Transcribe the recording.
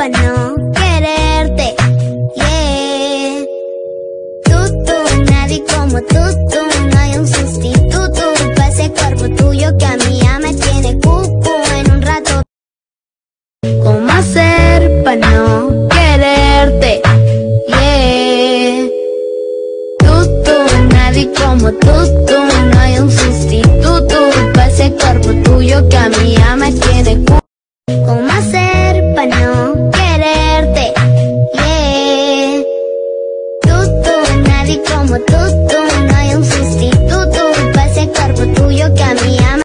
pa' no quererte. Yeah. Tú, tú, nadie como tú, tú. No hay un sustituto pa' ese cuerpo tuyo que a mí ya me tiene cucu en un rato. ¿Cómo hacer pa' no quererte? Yeah. Tú, tú, nadie como tú, tú. No hay un sustituto pa' ese cuerpo tuyo que a mí ya me tiene cucu. ¿Cómo hacer